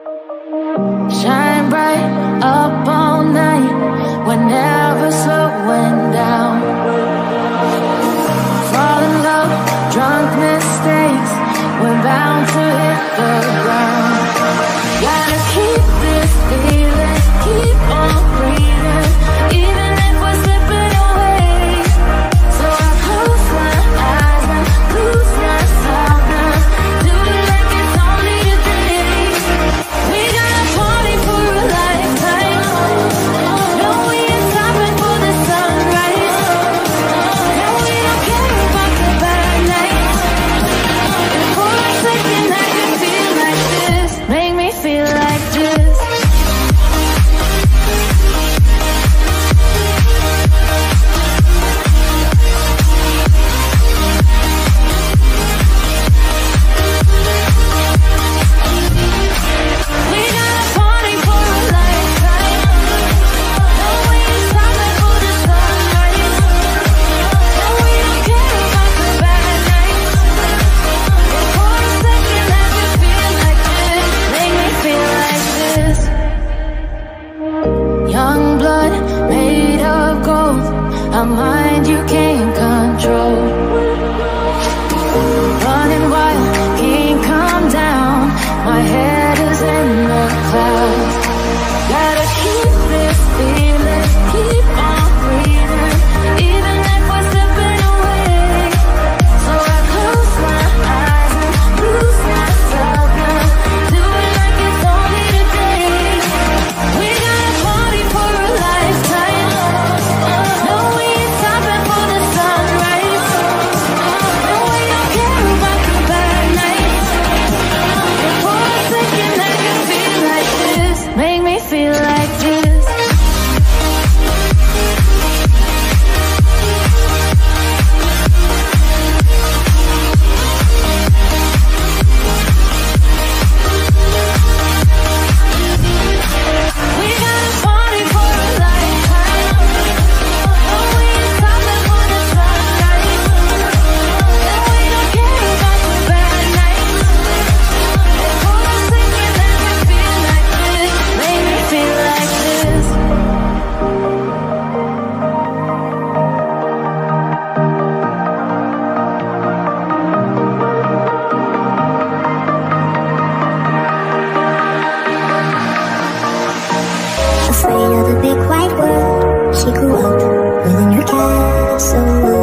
Shine bright up all night, we're never slowing down. Fall in love, drunk mistakes, we're bound to hit the ground. My mind you can't. portrait of the big white world. She grew up within your castle.